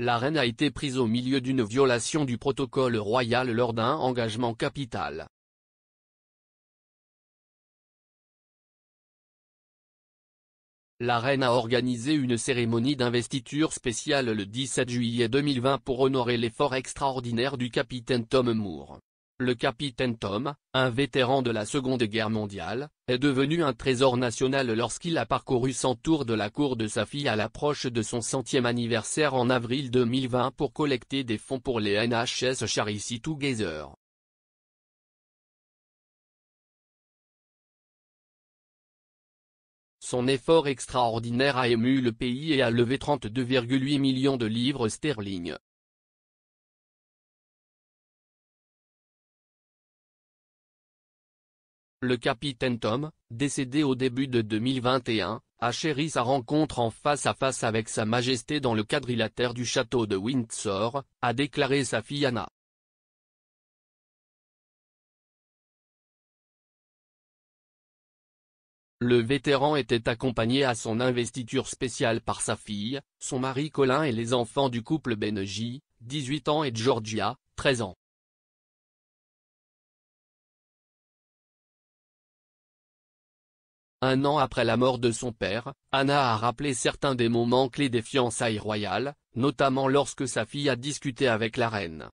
la reine a été prise au milieu d'une violation du protocole royal lors d'un engagement capital. La reine a organisé une cérémonie d'investiture spéciale le 17 juillet 2020 pour honorer l'effort extraordinaire du capitaine Tom Moore. Le capitaine Tom, un vétéran de la Seconde Guerre mondiale, est devenu un trésor national lorsqu'il a parcouru 100 tours de la cour de sa fille à l'approche de son centième anniversaire en avril 2020 pour collecter des fonds pour les NHS Charity Together. Son effort extraordinaire a ému le pays et a levé 32,8 millions de livres sterling. Le capitaine Tom, décédé au début de 2021, a chéri sa rencontre en face à face avec Sa Majesté dans le quadrilatère du château de Windsor, a déclaré sa fille Anna. Le vétéran était accompagné à son investiture spéciale par sa fille, son mari Colin et les enfants du couple Benji, 18 ans et Georgia, 13 ans. Un an après la mort de son père, Anna a rappelé certains des moments clés des fiançailles royales, notamment lorsque sa fille a discuté avec la reine.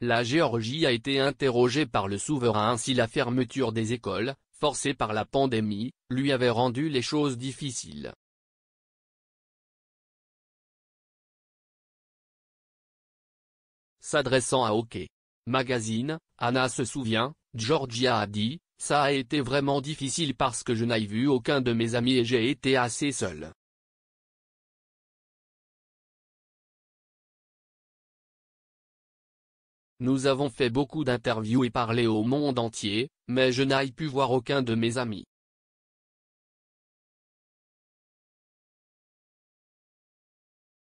La Géorgie a été interrogée par le souverain si la fermeture des écoles, forcée par la pandémie, lui avait rendu les choses difficiles. S'adressant à OK Magazine, Anna se souvient, Georgia a dit, ça a été vraiment difficile parce que je n'ai vu aucun de mes amis et j'ai été assez seule. Nous avons fait beaucoup d'interviews et parlé au monde entier, mais je n'ai pu voir aucun de mes amis.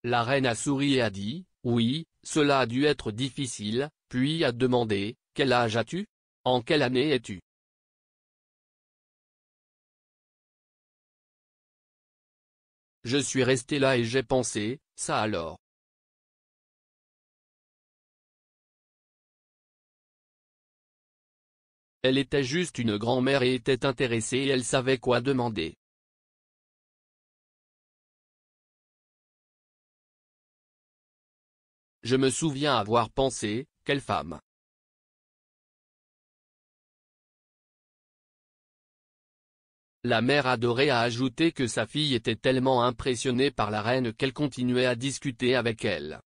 La reine a souri et a dit, oui, cela a dû être difficile, puis a demandé, quel âge as-tu? En quelle année es-tu? Je suis resté là et j'ai pensé, ça alors? Elle était juste une grand-mère et était intéressée et elle savait quoi demander. Je me souviens avoir pensé, quelle femme? La mère adorée a ajouté que sa fille était tellement impressionnée par la reine qu'elle continuait à discuter avec elle.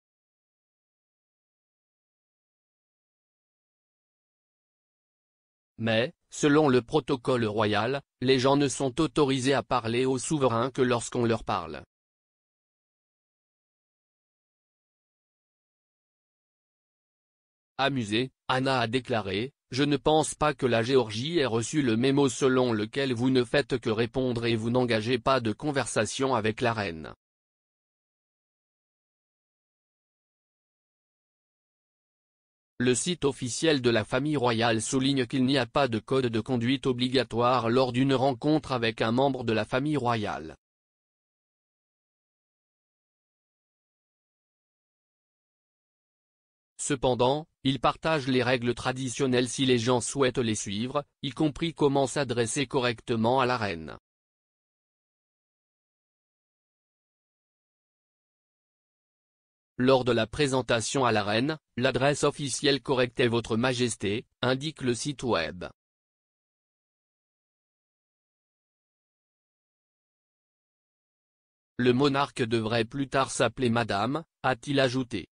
Mais, selon le protocole royal, les gens ne sont autorisés à parler au souverain que lorsqu'on leur parle. Amusée, Anna a déclaré, Je ne pense pas que la Géorgie ait reçu le mémo selon lequel vous ne faites que répondre et vous n'engagez pas de conversation avec la reine. Le site officiel de la famille royale souligne qu'il n'y a pas de code de conduite obligatoire lors d'une rencontre avec un membre de la famille royale. Cependant, il partage les règles traditionnelles si les gens souhaitent les suivre, y compris comment s'adresser correctement à la reine. Lors de la présentation à la reine, l'adresse officielle correcte est Votre Majesté, indique le site web. Le monarque devrait plus tard s'appeler Madame, a-t-il ajouté.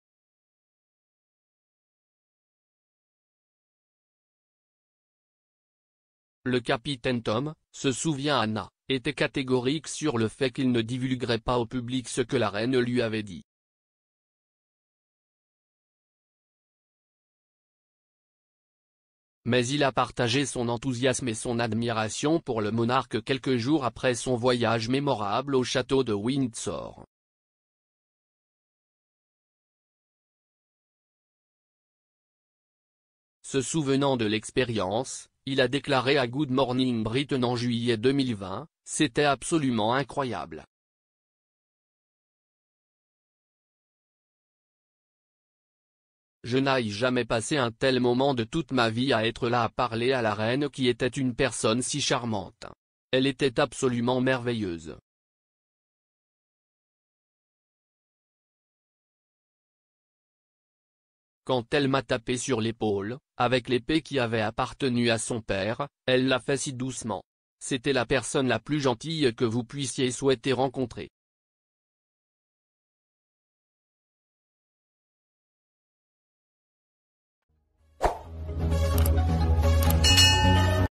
Le capitaine Tom, se souvient Anna, était catégorique sur le fait qu'il ne divulguerait pas au public ce que la reine lui avait dit. mais il a partagé son enthousiasme et son admiration pour le monarque quelques jours après son voyage mémorable au château de Windsor. Se souvenant de l'expérience, il a déclaré à Good Morning Britain en juillet 2020, C'était absolument incroyable. Je n'aille jamais passé un tel moment de toute ma vie à être là à parler à la reine qui était une personne si charmante. Elle était absolument merveilleuse. Quand elle m'a tapé sur l'épaule, avec l'épée qui avait appartenu à son père, elle l'a fait si doucement. C'était la personne la plus gentille que vous puissiez souhaiter rencontrer.